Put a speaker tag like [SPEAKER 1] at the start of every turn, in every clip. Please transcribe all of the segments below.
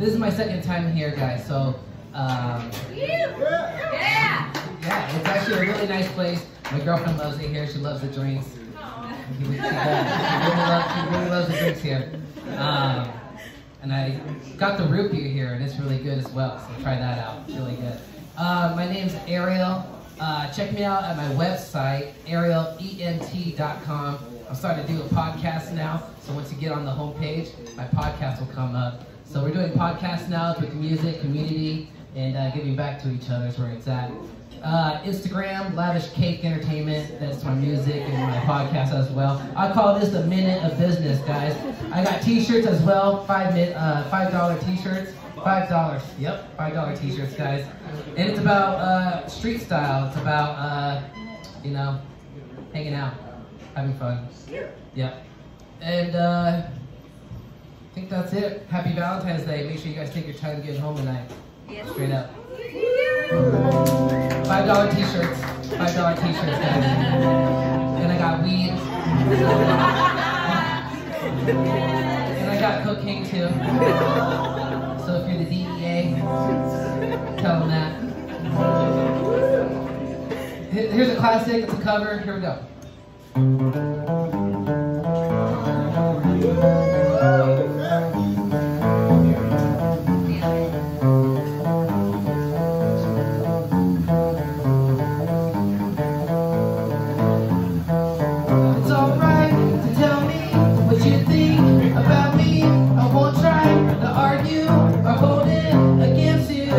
[SPEAKER 1] this is my second time here, guys. So, um,
[SPEAKER 2] Yeah.
[SPEAKER 1] yeah, it's actually a really nice place. My girlfriend loves it here. She loves the drinks. She, really, loves, she really loves the drinks here. Um, and I got the root beer here, and it's really good as well. So try that out. It's really good. Uh, my name's Ariel. Uh, check me out at my website, arielent.com. I'm starting to do a podcast now, so once you get on the homepage, my podcast will come up. So we're doing podcasts now with music, community, and uh, giving back to each other is where it's at. Uh, Instagram, Lavish Cake Entertainment. That's my music and my podcast as well. I call this the minute of business, guys. I got T-shirts as well, five min, uh, five dollar T-shirts, five dollars. Yep, five dollar T-shirts, guys. And it's about uh, street style. It's about uh, you know, hanging out, having fun. Yep. And uh, think that's it. Happy Valentine's Day. Make sure you guys take your time getting home tonight. Straight up. Five dollar t-shirts. Five dollar t-shirts, guys. And I got weed. and I got cocaine too. So if you're the DEA, tell them that. Here's a classic. It's a cover. Here we go.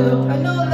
[SPEAKER 1] Against you.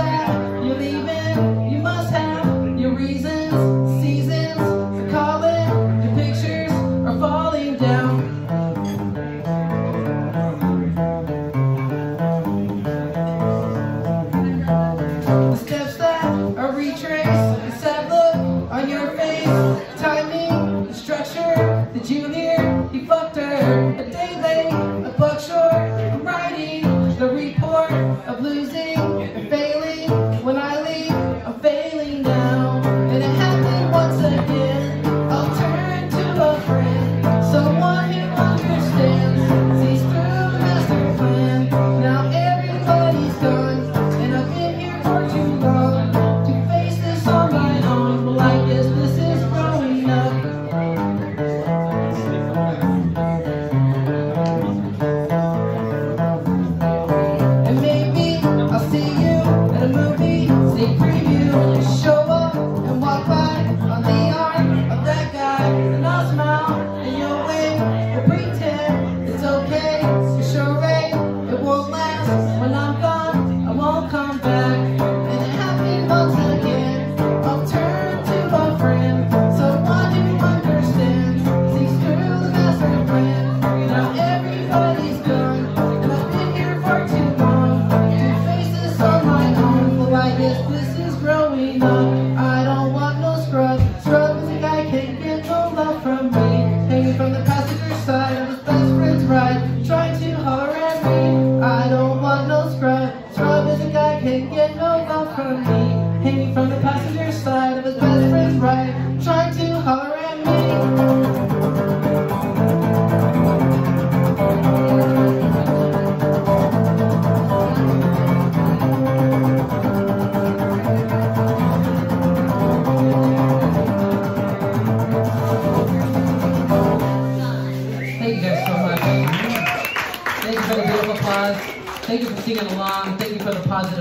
[SPEAKER 1] Growing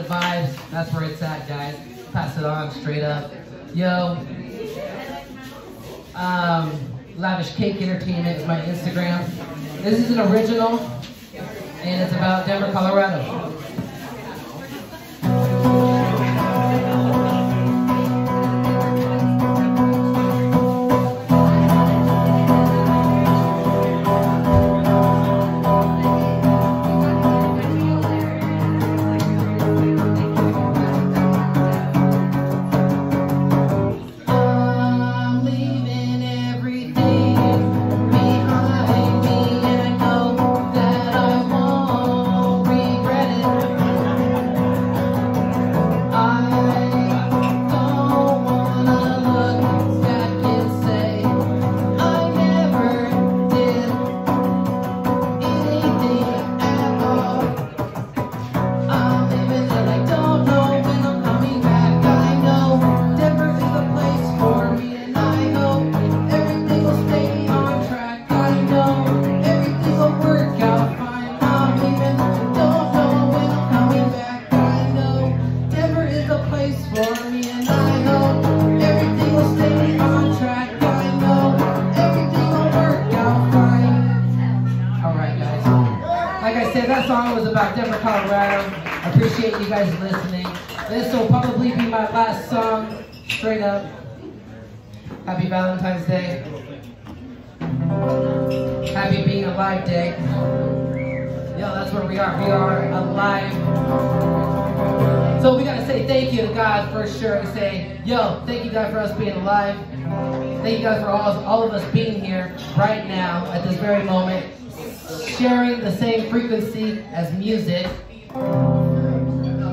[SPEAKER 1] vibes. That's where it's at, guys. Pass it on straight up. Yo. Um, Lavish Cake Entertainment is my Instagram. This is an original, and it's about Denver, Colorado. That song was about Denver, Colorado. I appreciate you guys listening. This will probably be my last song, straight up. Happy Valentine's Day. Happy being alive day. Yo, that's where we are. We are alive. So we gotta say thank you to God for sure and say, yo, thank you God for us being alive. Thank you guys for all, all of us being here right now at this very moment, sharing the same frequency as music.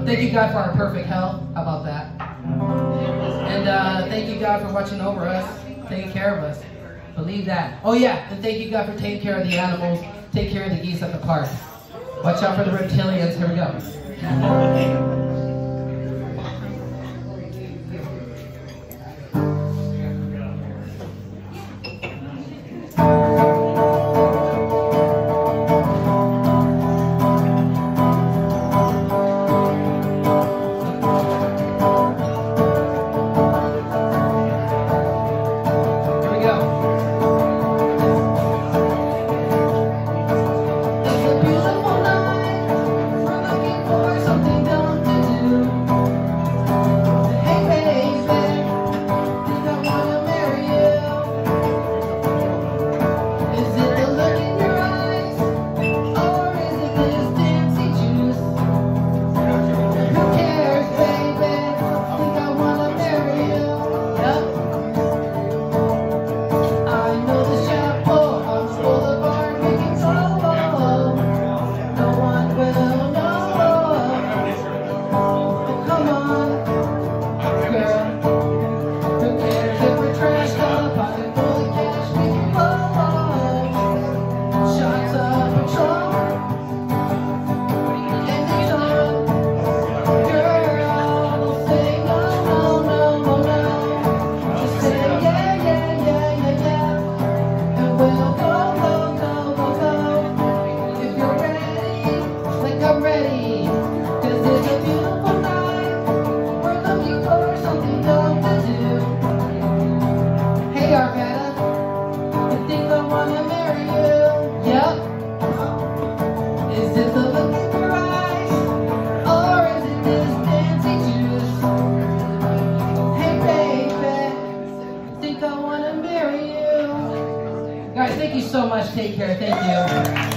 [SPEAKER 1] Thank you God for our perfect health. How about that? And uh, thank you God for watching over us, taking care of us. Believe that. Oh yeah, and thank you God for taking care of the animals, take care of the geese at the park. Watch out for the reptilians. Here we go. Thank you so much. Take care. Thank you.